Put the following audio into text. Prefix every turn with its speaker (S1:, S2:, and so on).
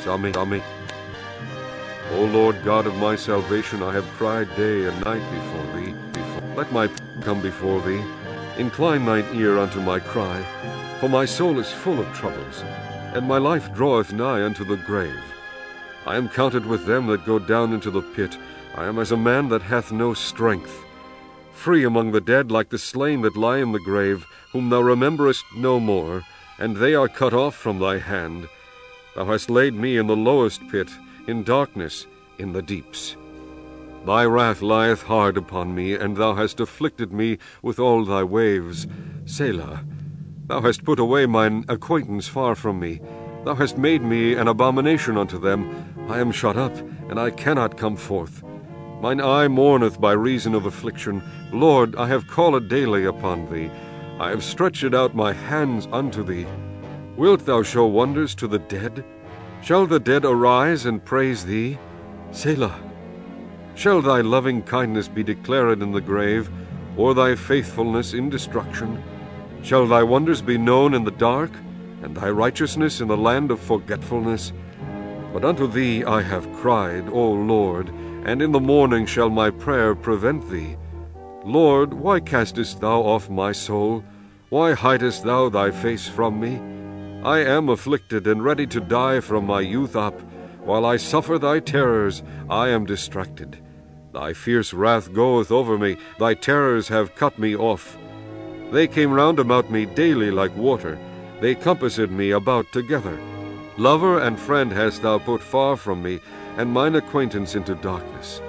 S1: Sami, Sami. O Lord God of my salvation, I have cried day and night before thee. Before. Let my come before thee. Incline thine ear unto my cry. For my soul is full of troubles, and my life draweth nigh unto the grave. I am counted with them that go down into the pit. I am as a man that hath no strength. Free among the dead, like the slain that lie in the grave, whom thou rememberest no more, and they are cut off from thy hand. Thou hast laid me in the lowest pit, in darkness, in the deeps. Thy wrath lieth hard upon me, and thou hast afflicted me with all thy waves. Selah. Thou hast put away mine acquaintance far from me. Thou hast made me an abomination unto them. I am shut up, and I cannot come forth. Mine eye mourneth by reason of affliction. Lord, I have called daily upon thee. I have stretched out my hands unto thee. Wilt thou show wonders to the dead? Shall the dead arise and praise thee? Selah. Shall thy loving kindness be declared in the grave, or thy faithfulness in destruction? Shall thy wonders be known in the dark, and thy righteousness in the land of forgetfulness? But unto thee I have cried, O Lord, and in the morning shall my prayer prevent thee. Lord, why castest thou off my soul? Why hidest thou thy face from me? I am afflicted and ready to die from my youth up. While I suffer thy terrors, I am distracted. Thy fierce wrath goeth over me, thy terrors have cut me off. They came round about me daily like water. They compassed me about together. Lover and friend hast thou put far from me, and mine acquaintance into darkness.